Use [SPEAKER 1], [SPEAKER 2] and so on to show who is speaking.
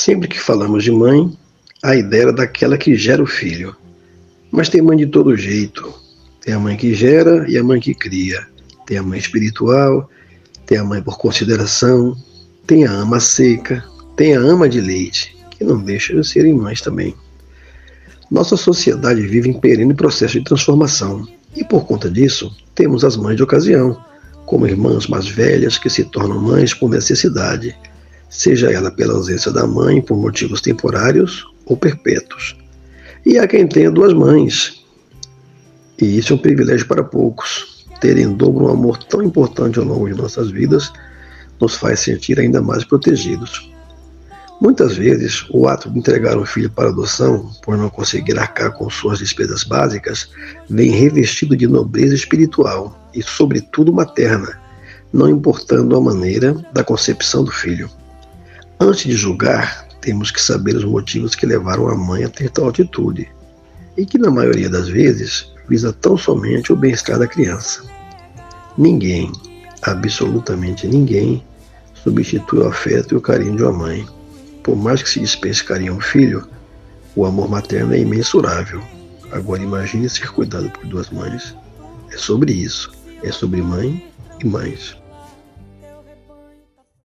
[SPEAKER 1] Sempre que falamos de mãe, a ideia era daquela que gera o filho. Mas tem mãe de todo jeito. Tem a mãe que gera e a mãe que cria. Tem a mãe espiritual, tem a mãe por consideração, tem a ama seca, tem a ama de leite, que não deixa de serem mães também. Nossa sociedade vive em perene processo de transformação e, por conta disso, temos as mães de ocasião, como irmãs mais velhas que se tornam mães por necessidade, seja ela pela ausência da mãe por motivos temporários ou perpétuos. E há quem tenha duas mães. E isso é um privilégio para poucos. Ter em dobro um amor tão importante ao longo de nossas vidas nos faz sentir ainda mais protegidos. Muitas vezes, o ato de entregar um filho para adoção, por não conseguir arcar com suas despesas básicas, vem revestido de nobreza espiritual e, sobretudo, materna, não importando a maneira da concepção do filho. Antes de julgar, temos que saber os motivos que levaram a mãe a ter tal atitude, e que, na maioria das vezes, visa tão somente o bem-estar da criança. Ninguém, absolutamente ninguém, substitui o afeto e o carinho de uma mãe. Por mais que se dispense carinho a um filho, o amor materno é imensurável. Agora imagine ser cuidado por duas mães. É sobre isso. É sobre mãe e mães.